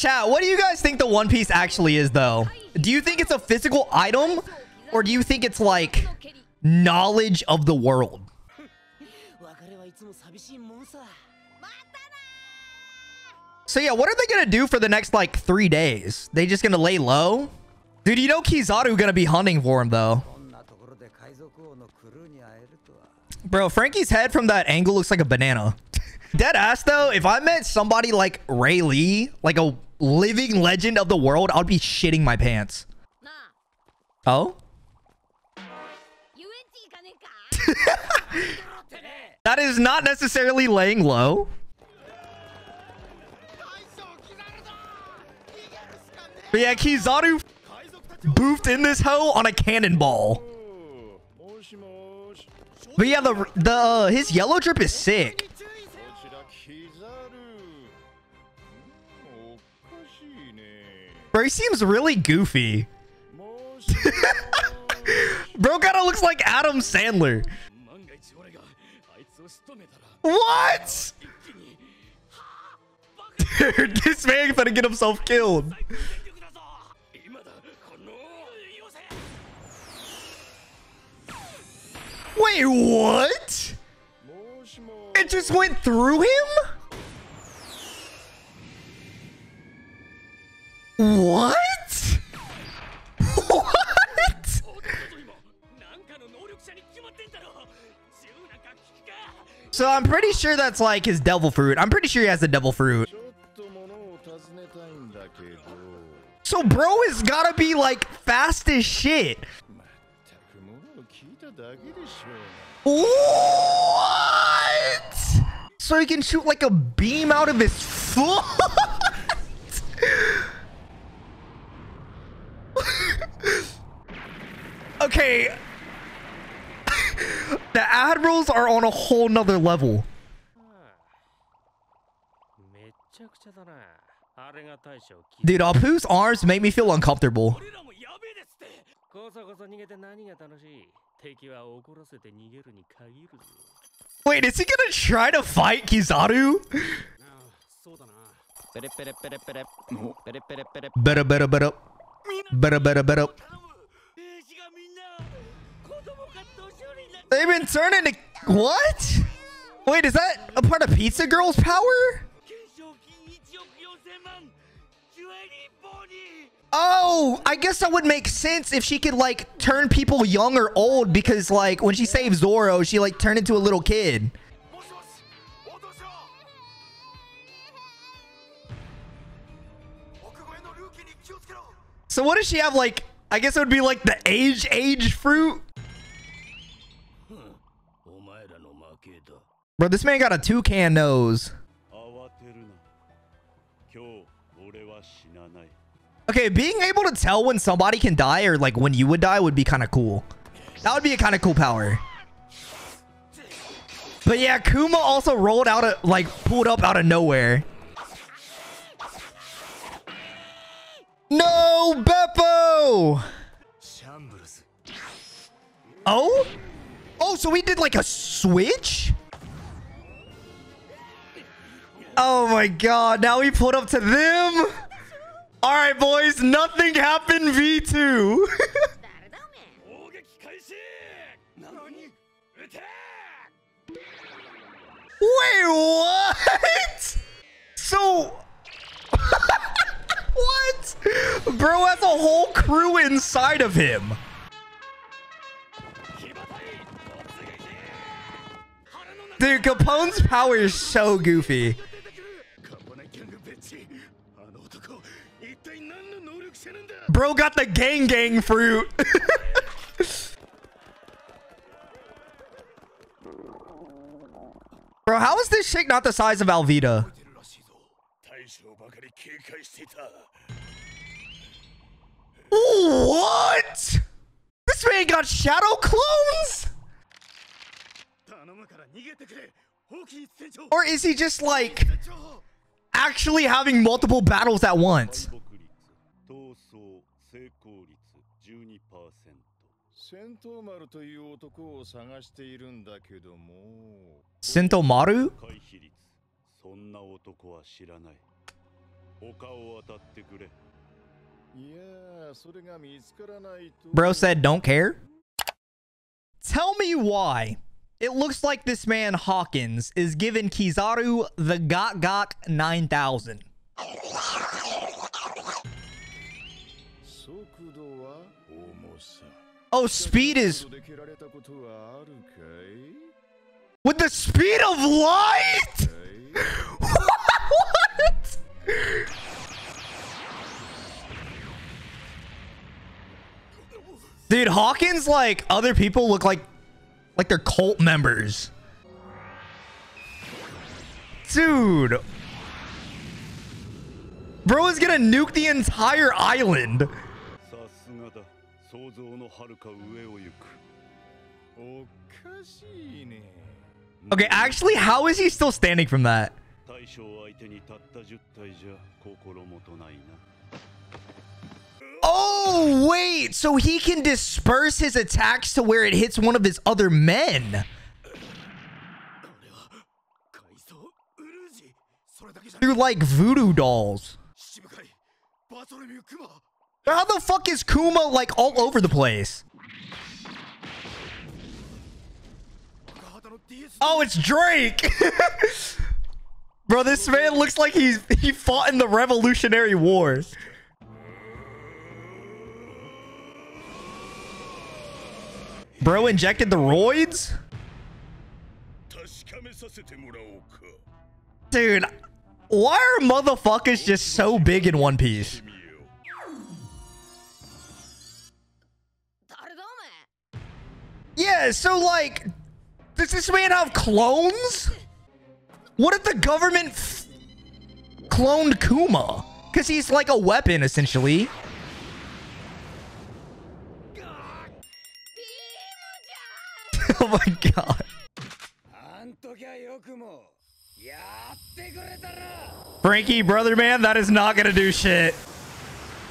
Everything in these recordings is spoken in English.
Chat, what do you guys think the One Piece actually is, though? Do you think it's a physical item? Or do you think it's, like, knowledge of the world? So, yeah, what are they going to do for the next, like, three days? They just going to lay low? Dude, you know Kizaru going to be hunting for him, though. Bro, Franky's head from that angle looks like a banana. Dead ass though, if I met somebody like Rayleigh, like a living legend of the world, I'd be shitting my pants. Oh? that is not necessarily laying low. But yeah, Kizaru boofed in this hoe on a cannonball. But yeah, the the uh, his yellow drip is sick. Bro, he seems really goofy. Bro kind of looks like Adam Sandler. What? Dude, this man's gonna get himself killed. Wait, what? It just went through him? So I'm pretty sure that's like his devil fruit. I'm pretty sure he has the devil fruit. So bro has gotta be like fast as shit. What? So he can shoot like a beam out of his foot? okay, the admirals are on a whole nother level. Dude, Apoo's arms make me feel uncomfortable. Wait, is he gonna try to fight Kizaru? better, better, better. Better, better, better. Better, better, better. They've been turned into... What? Wait, is that a part of Pizza Girl's power? Oh, I guess that would make sense if she could, like, turn people young or old because, like, when she saves Zoro, she, like, turned into a little kid. So what does she have, like, I guess it would be, like, the age-age fruit? Bro, this man got a toucan nose. Okay, being able to tell when somebody can die or like when you would die would be kind of cool. That would be a kind of cool power. But yeah, Kuma also rolled out of like pulled up out of nowhere. No, Bepo! Oh? Oh, so we did like a switch? Oh my god, now we pulled up to them. All right, boys, nothing happened V2. Wait, what? So... what? Bro has a whole crew inside of him. Dude, Capone's power is so goofy. Bro got the gang gang fruit. Bro, how is this shit not the size of Alvida? Oh what? This man got shadow clones? Or is he just like actually having multiple battles at once? 敗北率逃走成功率12%戦闘丸という男を探しているんだけども Sentomaru? 回避率そんな男は知らない 他を当たってくれいやそれが見つからないと Bro said, don't care. Tell me why. It looks like this man Hawkins is giving Kizaru the Gok Gok 9000. Oh, speed is... With the speed of light? what? Dude, Hawkins, like, other people look like... Like they're cult members. Dude. Bro is gonna nuke the entire island. さすがだ想像のはるか上を行くおかしいね Okay, actually, how is he still standing from that? 大将相手にたった10体じゃ心もとないな Oh, wait. So he can disperse his attacks to where it hits one of his other men. 海藻ウルージそれだけじゃ They're like voodoo dolls. How the fuck is Kuma like all over the place? Oh, it's Drake! Bro, this man looks like he's he fought in the Revolutionary War. Bro injected the roids? Dude, why are motherfuckers just so big in One Piece? Yeah, so like, does this man have clones? What if the government cloned Kuma? Because he's like a weapon, essentially. oh my god. Franky, brother man, that is not gonna do shit.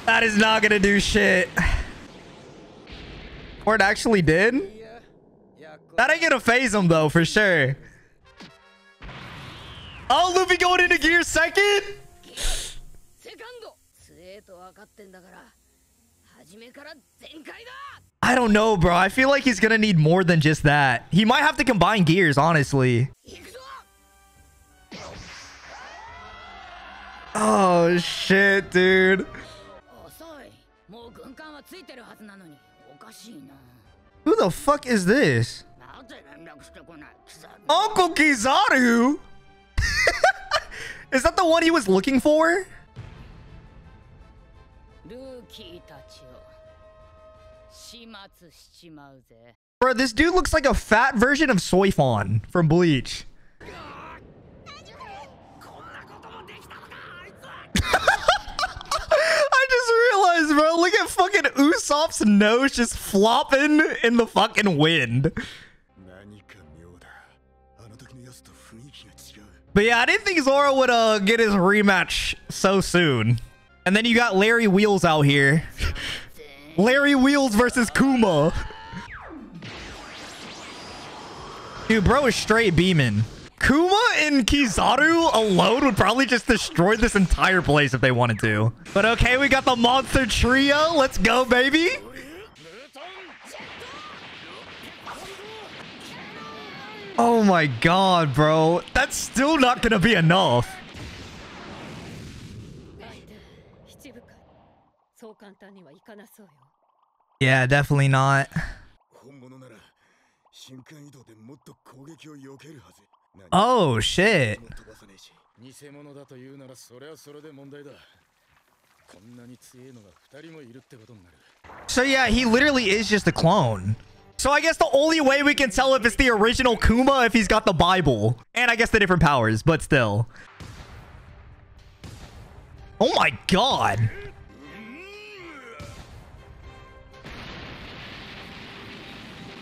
That is not gonna do shit. Or it actually did? That ain't gonna phase him though, for sure. Oh, Luffy going into gear second? I don't know, bro. I feel like he's gonna need more than just that. He might have to combine gears, honestly. Oh, shit, dude. Who the fuck is this? Uncle Kizaru? Is that the one he was looking for? Bro, this dude looks like a fat version of Soifon from Bleach. I just realized, bro. Look at fucking Usopp's nose just flopping in the fucking wind. But yeah, I didn't think Zoro would uh get his rematch so soon. And then you got Larry Wheels out here. Larry Wheels versus Kuma. Dude, bro is straight beaming. Kuma and Kizaru alone would probably just destroy this entire place if they wanted to. But okay, we got the monster trio. Let's go, baby. Oh my god, bro. That's still not gonna be enough. 七部会そう簡単にはいかなそうよ Yeah, definitely not. 本物なら瞬間移動でもっと攻撃を避けるはず Oh, shit. も飛ばさねえし偽物だというならそれはそれで問題だこんなに強いのが二人もいるってことになる So yeah, he literally is just a clone. So I guess the only way we can tell if it's the original Kuma if he's got the Bible. And I guess the different powers, but still. Oh my god.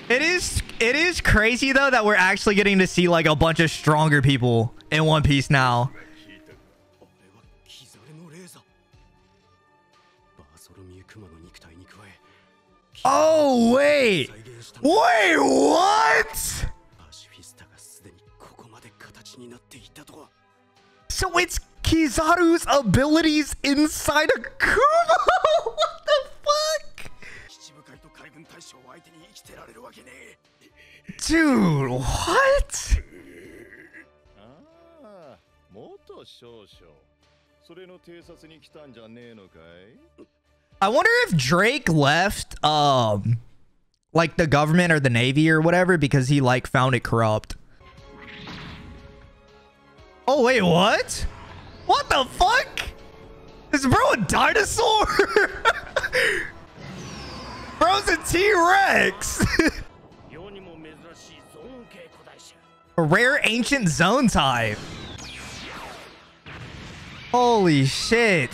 It is it is crazy though that we're actually getting to see like a bunch of stronger people in One Piece now. Oh wait. 再現した Wait, what? パシフィスタがすでにここまで形になっていたとは So it's Kizaru's abilities inside a Kuma? what the fuck? 七部会と海軍大将を相手に生きてられるわけねえ Dude, what? ああ元少将それの偵察に来たんじゃねえのかい I wonder if Drake left, um, like the government or the navy or whatever because he like found it corrupt. Oh wait, what? What the fuck? Is bro a dinosaur? Bro's a T-Rex. a rare ancient Zoan type. Holy shit.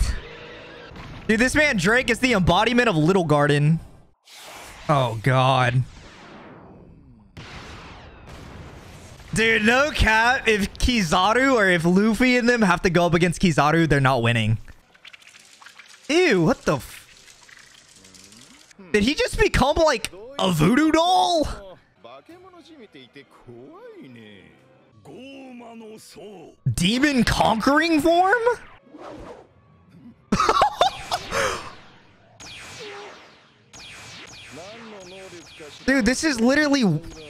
Dude, this man Drake is the embodiment of Little Garden. Oh, God. Dude, no cap. If Kizaru or if Luffy and them have to go up against Kizaru, they're not winning. Ew, what the Did he just become, like, a voodoo doll? Demon conquering form? Dude, this is literally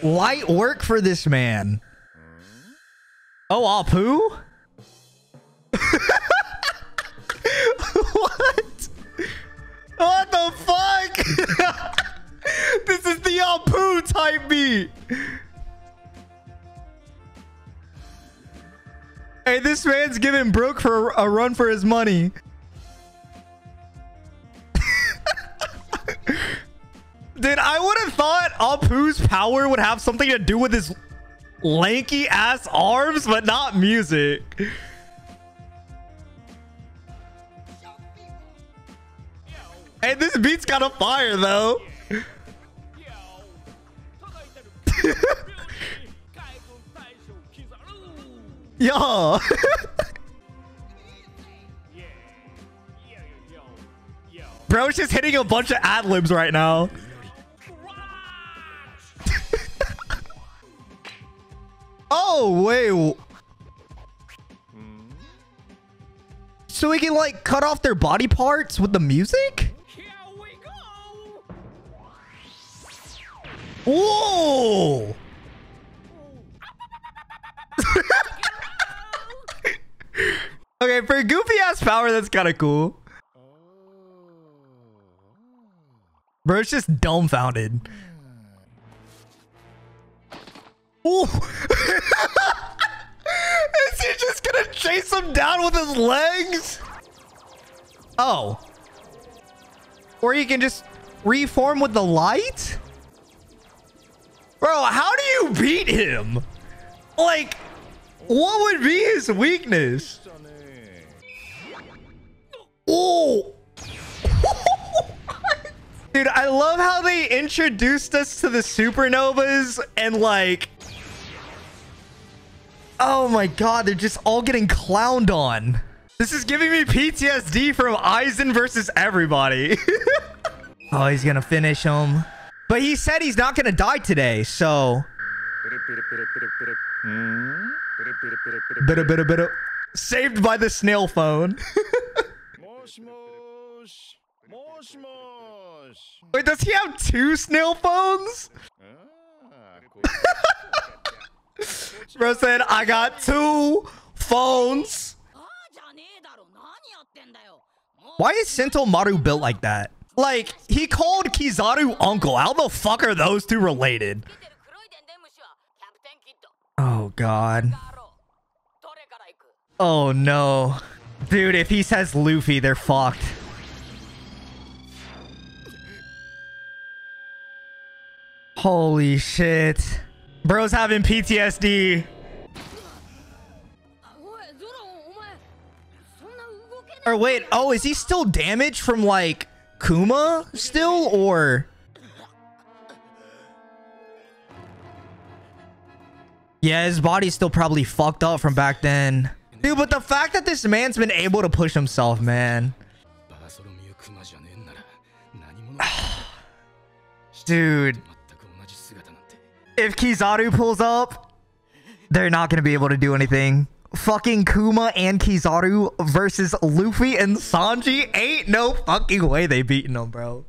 light work for this man. Oh, Apoo? what? What the fuck? this is the Apoo type beat. Hey, this man's giving Brook for a run for his money. Dude, I would have thought Apoo's power would have something to do with his lanky ass arms, but not music. Hey, this beat's got a fire though. Yo. Bro's just hitting a bunch of ad libs right now. Oh, wait. Mm. So we can like cut off their body parts with the music? Here we go Whoa! okay, for goofy ass power, that's kind of cool. Oh. Bro, it's just dumbfounded. Is he just gonna chase him down with his legs? Oh. Or you can just reform with the light? Bro, how do you beat him? Like, what would be his weakness? Oh. Dude, I love how they introduced us to the supernovas and like Oh my god, they're just all getting clowned on. This is giving me PTSD from Aizen versus everybody. oh, he's gonna finish him. But he said he's not gonna die today, so... Saved by the snail phone. Wait, does he have two snail phones? Ah, Bro said, I got two phones. Why is Sentomaru built like that? Like, he called Kizaru uncle. How the fuck are those two related? Oh, God. Oh, no. Dude, if he says Luffy, they're fucked. Holy shit. Bro's having PTSD. Or wait, oh, is he still damaged from like Kuma still or? Yeah, his body's still probably fucked up from back then. Dude, but the fact that this man's been able to push himself, man. Dude if Kizaru pulls up, they're not going to be able to do anything. fucking Kuma and Kizaru versus Luffy and Sanji. Ain't no fucking way they beating them, bro.